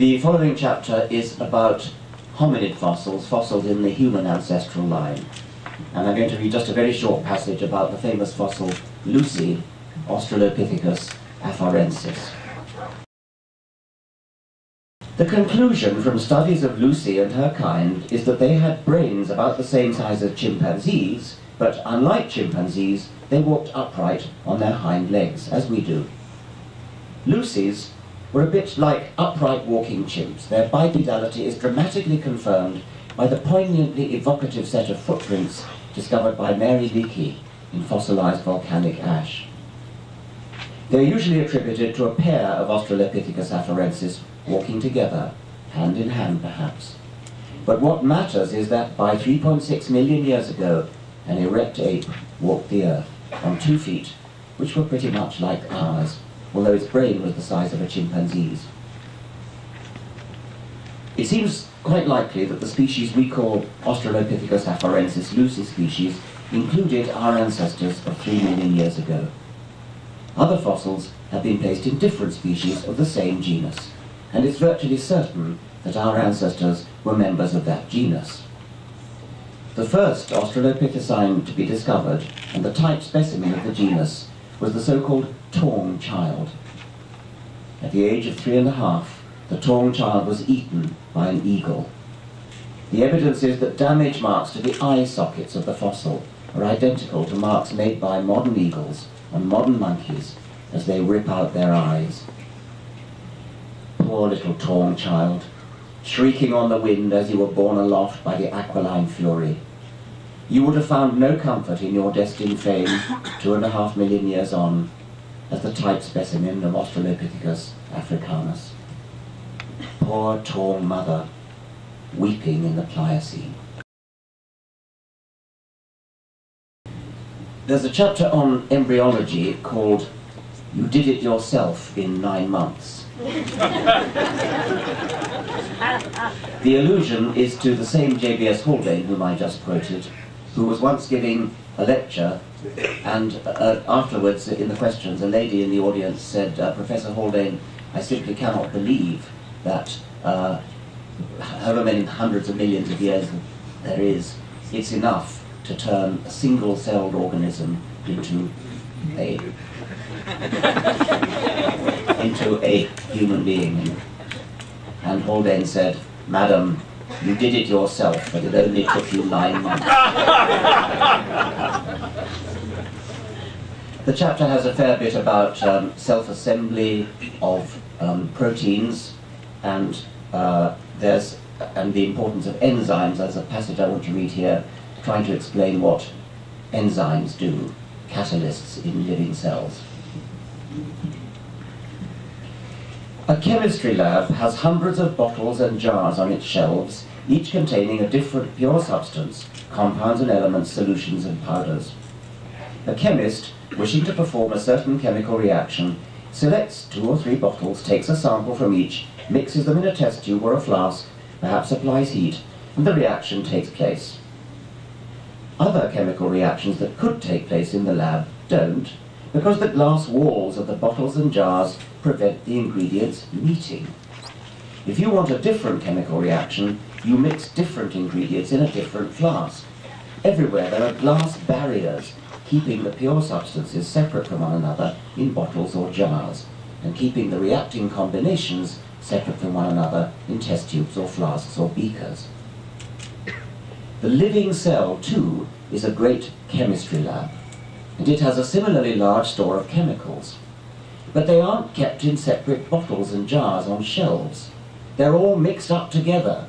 The following chapter is about hominid fossils, fossils in the human ancestral line. And I'm going to read just a very short passage about the famous fossil Lucy, Australopithecus afarensis. The conclusion from studies of Lucy and her kind is that they had brains about the same size as chimpanzees, but unlike chimpanzees, they walked upright on their hind legs, as we do. Lucy's were a bit like upright walking chimps. Their bipedality is dramatically confirmed by the poignantly evocative set of footprints discovered by Mary Leakey in fossilized volcanic ash. They're usually attributed to a pair of Australopithecus afarensis walking together, hand in hand perhaps. But what matters is that by 3.6 million years ago, an erect ape walked the earth on two feet, which were pretty much like ours, although its brain was the size of a chimpanzee's. It seems quite likely that the species we call Australopithecus afarensis lucy species included our ancestors of 3 million years ago. Other fossils have been placed in different species of the same genus and it's virtually certain that our ancestors were members of that genus. The first Australopithecine to be discovered, and the type specimen of the genus, was the so-called Taung child. At the age of three and a half, the Taung child was eaten by an eagle. The evidence is that damage marks to the eye sockets of the fossil are identical to marks made by modern eagles and modern monkeys as they rip out their eyes poor little Taung child, shrieking on the wind as you were borne aloft by the aquiline fury. You would have found no comfort in your destined fame, two and a half million years on, as the type specimen of Australopithecus africanus. Poor Taung mother, weeping in the Pliocene. There's a chapter on embryology called You Did It Yourself in Nine Months the allusion is to the same J.B.S. Haldane whom I just quoted, who was once giving a lecture, and uh, afterwards, in the questions, a lady in the audience said, uh, Professor Haldane, I simply cannot believe that uh, however many hundreds of millions of years there is, it's enough to turn a single-celled organism into a into a human being. And Haldane said, Madam, you did it yourself, but it only took you nine months. the chapter has a fair bit about um, self-assembly of um, proteins, and uh, there's and the importance of enzymes. There's a passage I want to read here, trying to explain what enzymes do, catalysts in living cells. A chemistry lab has hundreds of bottles and jars on its shelves, each containing a different pure substance, compounds and elements, solutions and powders. A chemist, wishing to perform a certain chemical reaction, selects two or three bottles, takes a sample from each, mixes them in a test tube or a flask, perhaps applies heat, and the reaction takes place. Other chemical reactions that could take place in the lab don't, because the glass walls of the bottles and jars prevent the ingredients meeting. If you want a different chemical reaction, you mix different ingredients in a different flask. Everywhere there are glass barriers keeping the pure substances separate from one another in bottles or jars, and keeping the reacting combinations separate from one another in test tubes or flasks or beakers. The living cell, too, is a great chemistry lab and it has a similarly large store of chemicals. But they aren't kept in separate bottles and jars on shelves. They're all mixed up together.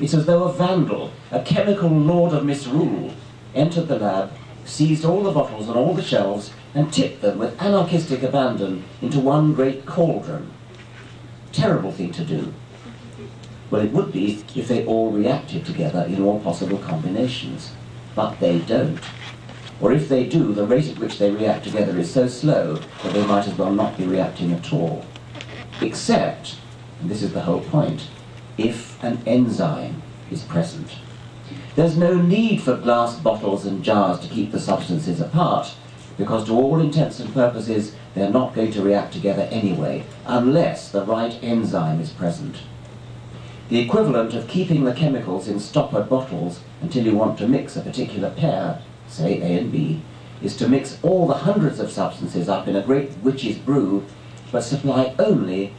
It's as though a vandal, a chemical lord of misrule, entered the lab, seized all the bottles and all the shelves, and tipped them with anarchistic abandon into one great cauldron. Terrible thing to do. Well, it would be if they all reacted together in all possible combinations. But they don't. Or if they do, the rate at which they react together is so slow that they might as well not be reacting at all. Except, and this is the whole point, if an enzyme is present. There's no need for glass bottles and jars to keep the substances apart, because to all intents and purposes, they're not going to react together anyway, unless the right enzyme is present. The equivalent of keeping the chemicals in stoppered bottles until you want to mix a particular pair, say A and B, is to mix all the hundreds of substances up in a great witch's brew, but supply only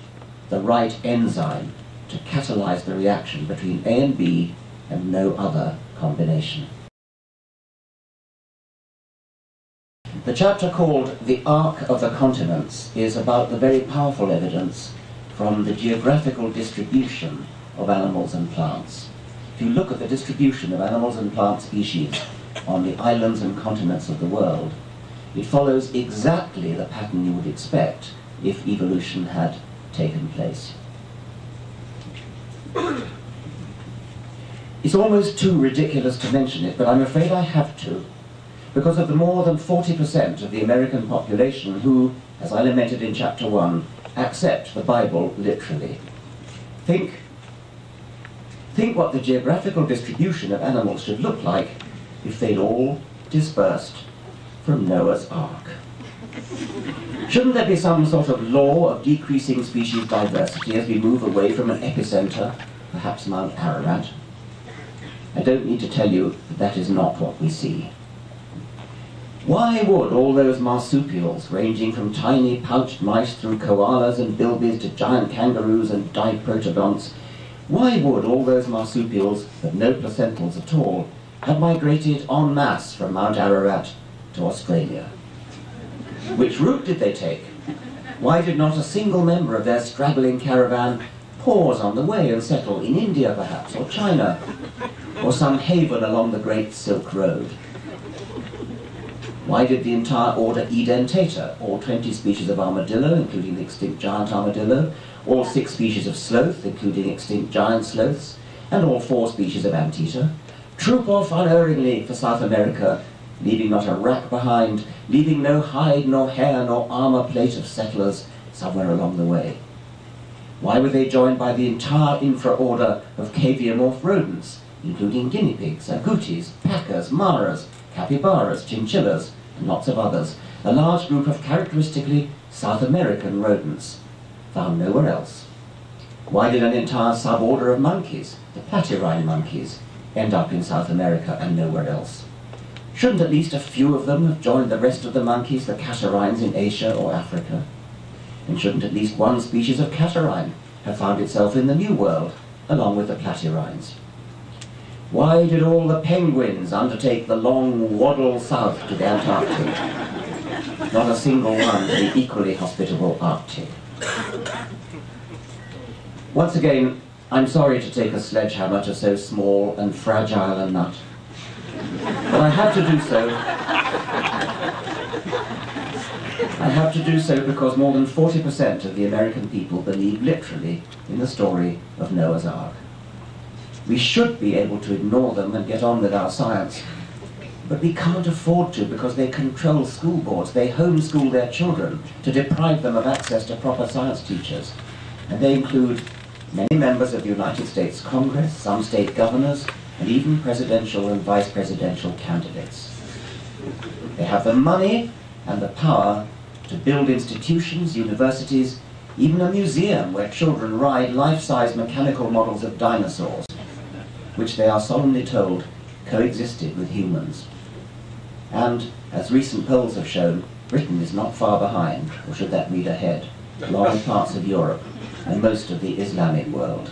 the right enzyme to catalyze the reaction between A and B and no other combination. The chapter called The Ark of the Continents is about the very powerful evidence from the geographical distribution of animals and plants. If you look at the distribution of animals and plant species on the islands and continents of the world, it follows exactly the pattern you would expect if evolution had taken place. It's almost too ridiculous to mention it, but I'm afraid I have to, because of the more than 40% of the American population who, as I lamented in chapter 1, accept the Bible literally. Think, think what the geographical distribution of animals should look like if they'd all dispersed from Noah's Ark. Shouldn't there be some sort of law of decreasing species diversity as we move away from an epicenter, perhaps Mount Ararat? I don't need to tell you that that is not what we see. Why would all those marsupials, ranging from tiny pouched mice through koalas and bilbies to giant kangaroos and diprotodonts, why would all those marsupials, but no placentals at all, have migrated en masse from Mount Ararat to Australia? Which route did they take? Why did not a single member of their straggling caravan pause on the way and settle in India perhaps, or China, or some haven along the Great Silk Road? Why did the entire order Edentata, all 20 species of armadillo, including the extinct giant armadillo, all six species of sloth, including extinct giant sloths, and all four species of anteater, troop off unerringly for South America, leaving not a rack behind, leaving no hide nor hair nor armor plate of settlers somewhere along the way? Why were they joined by the entire infra-order of caviomorph rodents, including guinea pigs, agoutis, pacas, maras, capybaras, chinchillas, and lots of others, a large group of characteristically South American rodents, found nowhere else. Why did an entire suborder of monkeys, the platyrrhine monkeys, end up in South America and nowhere else? Shouldn't at least a few of them have joined the rest of the monkeys, the catarrhines in Asia or Africa? And shouldn't at least one species of catarrhine have found itself in the New World, along with the platyrrhines? Why did all the penguins undertake the long waddle south to the Antarctic? Not a single one to the equally hospitable Arctic. Once again, I'm sorry to take a sledgehammer to so small and fragile a nut. But I have to do so. I have to do so because more than 40% of the American people believe literally in the story of Noah's Ark. We should be able to ignore them and get on with our science. But we can't afford to because they control school boards. They homeschool their children to deprive them of access to proper science teachers. And they include many members of the United States Congress, some state governors, and even presidential and vice presidential candidates. They have the money and the power to build institutions, universities, even a museum where children ride life-size mechanical models of dinosaurs which they are solemnly told coexisted with humans. And, as recent polls have shown, Britain is not far behind, or should that read ahead, along parts of Europe and most of the Islamic world.